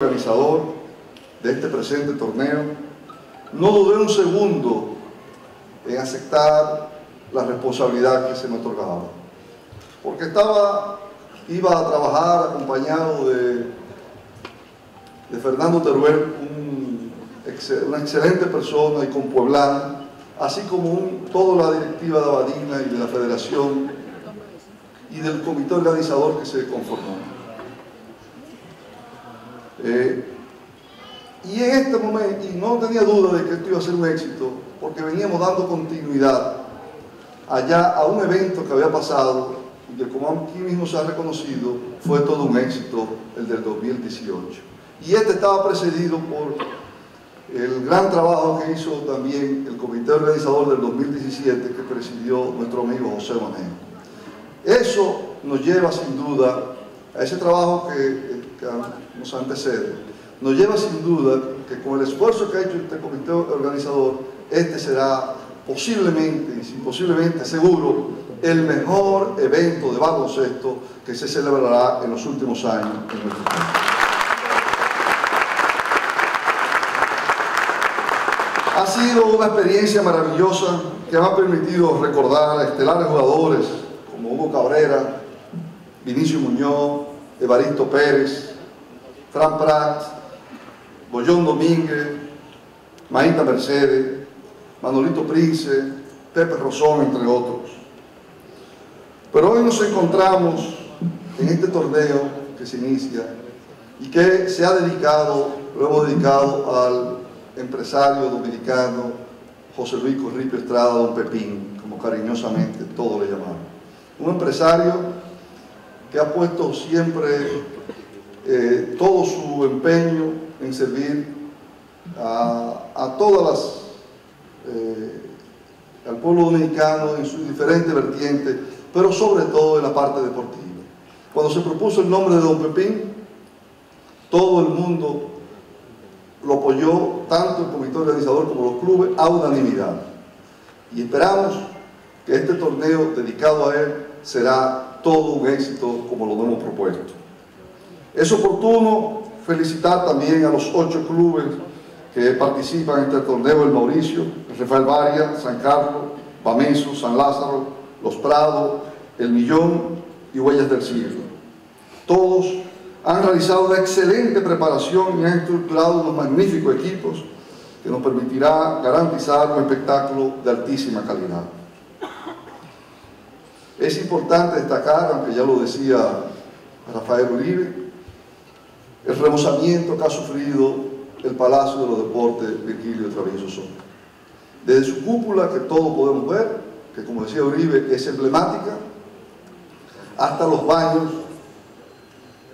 organizador de este presente torneo, no dudé un segundo en aceptar la responsabilidad que se me otorgaba. Porque estaba, iba a trabajar acompañado de, de Fernando Teruel, un, una excelente persona y con Pueblán, así como un, toda la directiva de Abadina y de la Federación y del comité organizador que se conformó. Eh, y en este momento, y no tenía duda de que esto iba a ser un éxito, porque veníamos dando continuidad allá a un evento que había pasado y que como aquí mismo se ha reconocido, fue todo un éxito el del 2018. Y este estaba precedido por el gran trabajo que hizo también el comité organizador del 2017 que presidió nuestro amigo José Manejo. Eso nos lleva sin duda a ese trabajo que que nos antecede, nos lleva sin duda que con el esfuerzo que ha hecho este comité organizador, este será posiblemente, y posiblemente seguro, el mejor evento de baloncesto que se celebrará en los últimos años en nuestro país. Ha sido una experiencia maravillosa que me ha permitido recordar a estelares jugadores como Hugo Cabrera, Vinicio Muñoz, Evaristo Pérez, Fran Prat, Bollón Domínguez, Maíta Mercedes, Manolito Prince, Pepe Rosón, entre otros. Pero hoy nos encontramos en este torneo que se inicia y que se ha dedicado, lo hemos dedicado al empresario dominicano José Luis Corripio Estrada, Don Pepín, como cariñosamente todos le llamamos. Un empresario que ha puesto siempre eh, todo su empeño en servir a, todas las, eh, al pueblo dominicano en sus diferentes vertientes, pero sobre todo en la parte deportiva. Cuando se propuso el nombre de Don Pepín, todo el mundo lo apoyó, tanto el comité organizador como los clubes, a unanimidad. Y esperamos que este torneo dedicado a él será todo un éxito como lo hemos propuesto. Es oportuno felicitar también a los ocho clubes que participan en este torneo, el Mauricio, el Rafael Varia, San Carlos, Bameso, San Lázaro, Los Prados, El Millón y Huellas del Siglo. Todos han realizado una excelente preparación y han estructurado unos magníficos equipos que nos permitirá garantizar un espectáculo de altísima calidad. Es importante destacar, aunque ya lo decía Rafael Uribe, el remozamiento que ha sufrido el Palacio de los Deportes Virgilio Travieso Soto. Desde su cúpula, que todos podemos ver, que como decía Uribe, es emblemática, hasta los baños,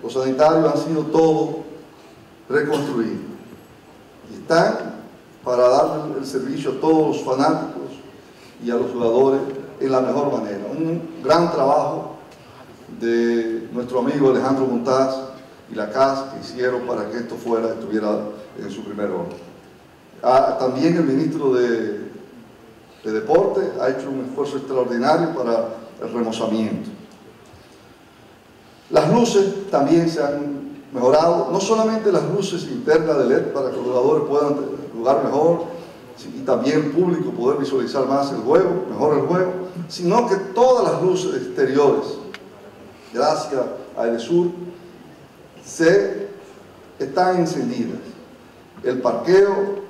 los sanitarios han sido todos reconstruidos. Y están para dar el servicio a todos los fanáticos y a los jugadores en la mejor manera. Un gran trabajo de nuestro amigo Alejandro Montaz, y la CAS que hicieron para que esto fuera, estuviera en su primer orden. Ah, también el ministro de, de Deporte ha hecho un esfuerzo extraordinario para el remozamiento. Las luces también se han mejorado, no solamente las luces internas de LED para que los jugadores puedan jugar mejor y también el público poder visualizar más el juego, mejor el juego, sino que todas las luces exteriores, gracias a Edesur, se están encendidas. El parqueo,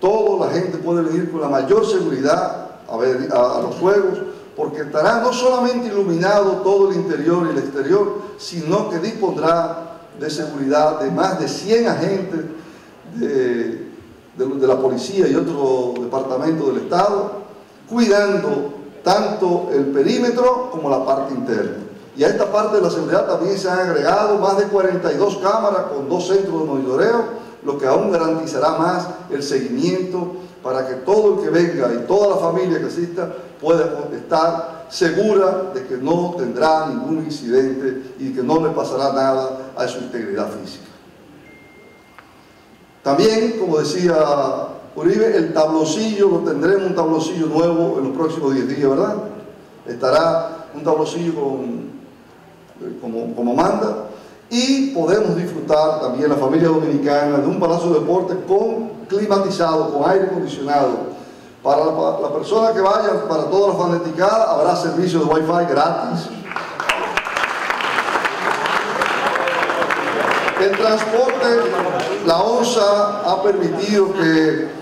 toda la gente puede venir con la mayor seguridad a, ver, a, los juegos, porque estará no solamente iluminado todo el interior y el exterior, sino que dispondrá de seguridad de más de 100 agentes de, de la policía y otro departamento del Estado, cuidando tanto el perímetro como la parte interna. Y a esta parte de la seguridad también se han agregado más de 42 cámaras con dos centros de monitoreo, lo que aún garantizará más el seguimiento para que todo el que venga y toda la familia que asista pueda estar segura de que no tendrá ningún incidente y que no le pasará nada a su integridad física. También, como decía Uribe, el tablocillo, lo tendremos un tablocillo nuevo en los próximos 10 días, ¿verdad? Estará un tablocillo con como, como manda, y podemos disfrutar también la familia dominicana de un palacio de deporte con climatizado, con aire acondicionado. Para la, la persona que vaya, para toda la fanaticada, habrá servicio de Wi-Fi gratis. El transporte, la ONSA ha permitido que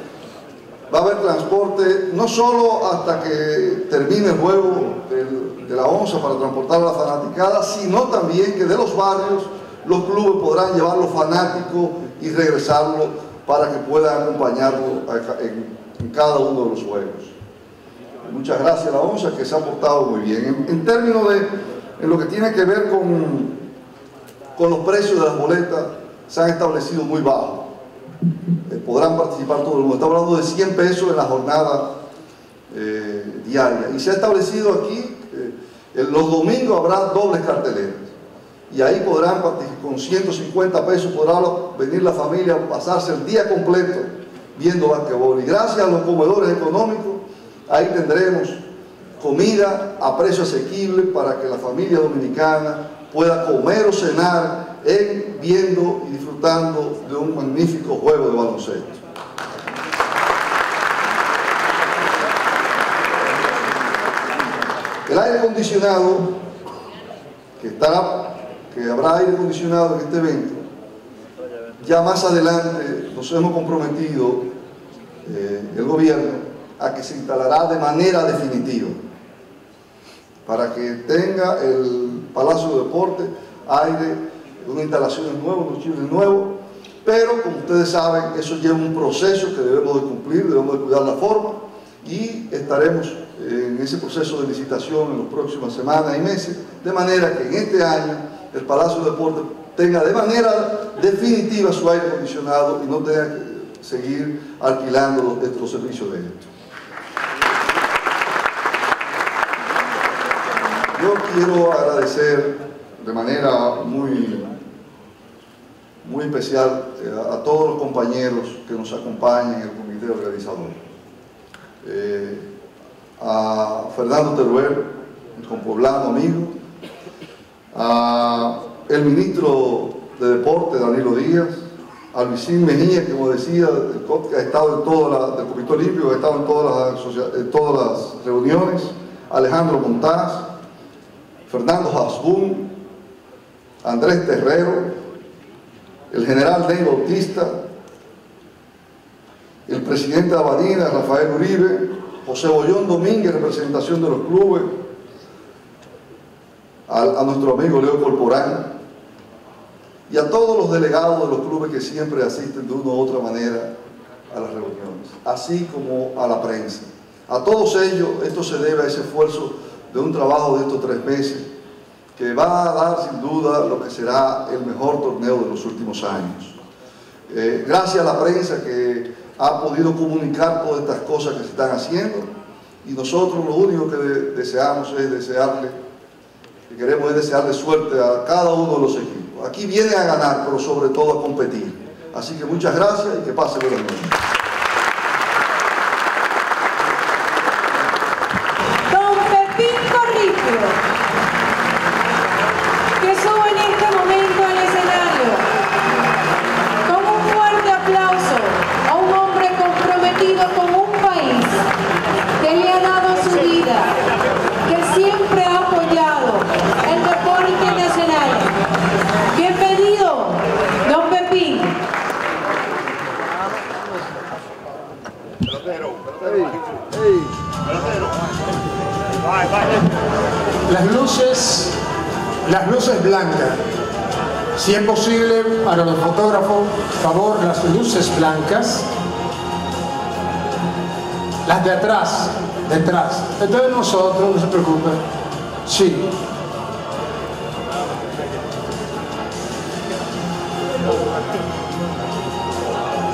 va a haber transporte no solo hasta que termine el juego de la ONSA para transportar a la fanaticada, sino también que de los barrios los clubes podrán llevar los fanáticos y regresarlo para que puedan acompañarlo en, cada uno de los juegos. Muchas gracias a la ONSA que se ha portado muy bien. En, términos de en lo que tiene que ver con, con los precios de las boletas, se han establecido muy bajos. Podrán participar todo el mundo. Estamos hablando de 100 pesos en la jornada eh, diaria. Y se ha establecido aquí, eh, los domingos habrá dobles carteleras. Y ahí podrán, con 150 pesos, podrá venir la familia a pasarse el día completo viendo basquetbol. Y gracias a los comedores económicos, ahí tendremos comida a precio asequible para que la familia dominicana pueda comer o cenar en, viendo y disfrutando de un magnífico juego de baloncesto. El aire acondicionado, que, está, que habrá aire acondicionado en este evento, ya más adelante nos hemos comprometido, eh, el gobierno, a que se instalará de manera definitiva para que tenga el Palacio de Deporte aire, una instalación nueva, unos chiles nuevos, pero como ustedes saben, eso lleva un proceso que debemos de cumplir, debemos de cuidar la forma y estaremos en ese proceso de licitación en las próximas semanas y meses, de manera que en este año el Palacio de Deporte tenga de manera definitiva su aire acondicionado y no tenga que seguir alquilando estos servicios de esto. Yo quiero agradecer de manera muy, muy especial eh, a, todos los compañeros que nos acompañan en el comité organizador. Eh, a Fernando Teruel, el compoblano amigo, a el ministro de Deporte, Danilo Díaz, a Luisín Mejía, que como decía, ha estado en todas las, del Comité Olímpico, ha estado en todas las, todas las reuniones, Alejandro Montaz, Fernando Hasbun, Andrés Terrero, el general Ney Bautista, el presidente de Abadina, Rafael Uribe, José Bollón Domínguez, representación de los clubes, a, nuestro amigo Leo Corporán y a todos los delegados de los clubes que siempre asisten de una u otra manera a las reuniones, así como a la prensa. A todos ellos esto se debe a ese esfuerzo de un trabajo de estos tres meses que va a dar sin duda lo que será el mejor torneo de los últimos años. Eh, gracias a la prensa que ha podido comunicar todas estas cosas que se están haciendo y nosotros lo único que deseamos es desearle, que queremos es desearle suerte a cada uno de los equipos. Aquí vienen a ganar, pero sobre todo a competir. Así que muchas gracias y que pase buenas noches. Las luces, las luces blancas. Si es posible, para los fotógrafos, favor, las luces blancas. Las de atrás, detrás. Entonces nosotros, no se preocupen. Sí.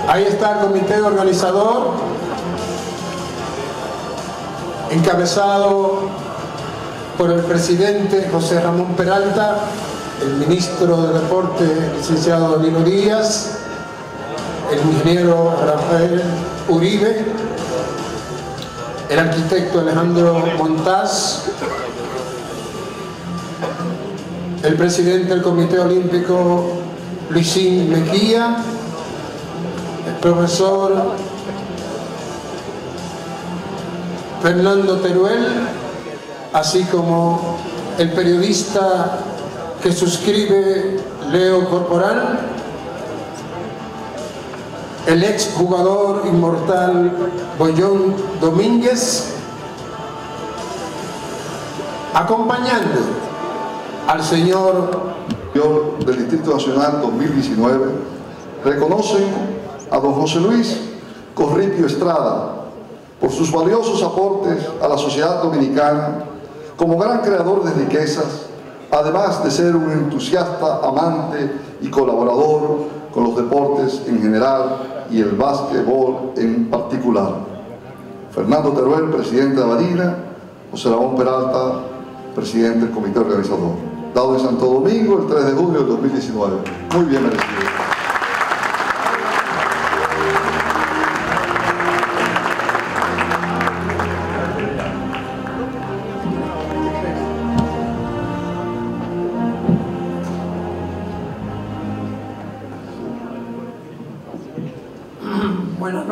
Ahí está el comité organizador encabezado por el presidente José Ramón Peralta, el ministro de Deporte, licenciado Danilo Díaz, el ingeniero Rafael Uribe, el arquitecto Alejandro Montaz, el presidente del Comité Olímpico Luisín Mejía, el profesor Fernando Teruel, así como el periodista que suscribe Leo Corporal, el ex jugador inmortal Boyón Domínguez, acompañando al señor del Distrito Nacional 2019 reconocen a don José Luis Corripio Estrada por sus valiosos aportes a la sociedad dominicana como gran creador de riquezas, además de ser un entusiasta, amante y colaborador con los deportes en general y el básquetbol en particular. Fernando Teruel, presidente de Avalina, José Ramón Peralta, presidente del comité organizador. Dado en Santo Domingo el 3 de julio del 2019. Muy bien merecido.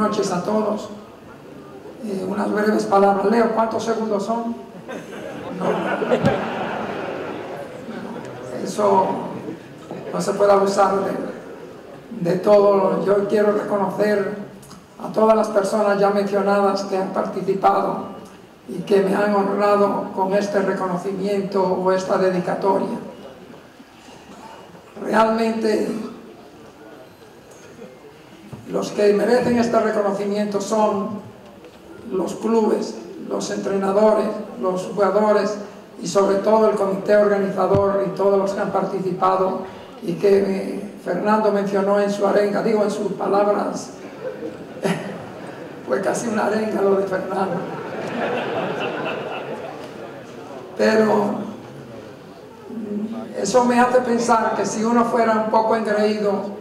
Noches a todos. Eh, unas breves palabras. Leo, ¿cuántos segundos son? No. Eso no se puede abusar de, de todo. Yo quiero reconocer a todas las personas ya mencionadas que han participado y que me han honrado con este reconocimiento o esta dedicatoria. Realmente los que merecen este reconocimiento son los clubes, los entrenadores, los jugadores y sobre todo el comité organizador y todos los que han participado y que eh, Fernando mencionó en su arenga, digo en sus palabras, fue casi una arenga lo de Fernando. Pero eso me hace pensar que si uno fuera un poco engreído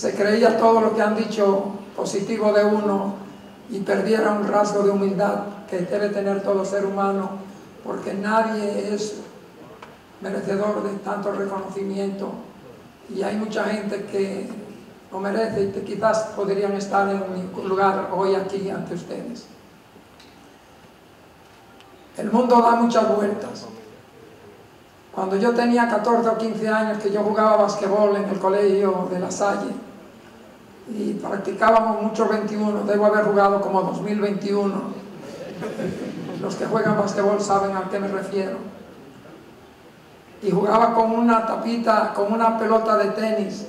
se creía todo lo que han dicho positivo de uno y perdiera un rasgo de humildad que debe tener todo ser humano, porque nadie es merecedor de tanto reconocimiento y hay mucha gente que lo merece y que quizás podrían estar en mi lugar hoy aquí ante ustedes. El mundo da muchas vueltas. Cuando yo tenía 14 o 15 años que yo jugaba basquetbol en el colegio de La Salle, y practicábamos mucho 21, debo haber jugado como 2021. Los que juegan basquetbol saben a qué me refiero. Y jugaba con una tapita, con una pelota de tenis,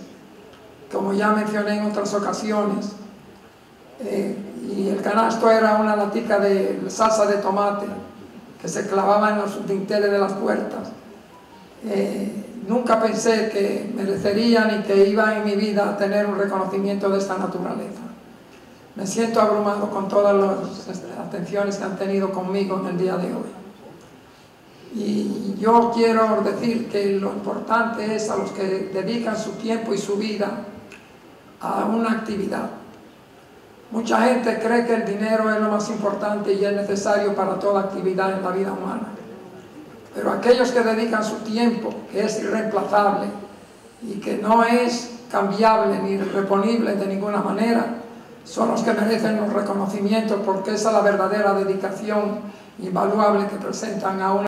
como ya mencioné en otras ocasiones. Eh, y el canasto era una latica de salsa de tomate que se clavaba en los dinteles de las puertas. Eh, nunca pensé que merecería ni que iba en mi vida a tener un reconocimiento de esta naturaleza. Me siento abrumado con todas las atenciones que han tenido conmigo en el día de hoy. Y yo quiero decir que lo importante es a los que dedican su tiempo y su vida a una actividad. Mucha gente cree que el dinero es lo más importante y es necesario para toda actividad en la vida humana. Pero aquellos que dedican su tiempo, que es irreemplazable y que no es cambiable ni reponible de ninguna manera, son los que merecen los reconocimientos porque esa es la verdadera dedicación invaluable que presentan a una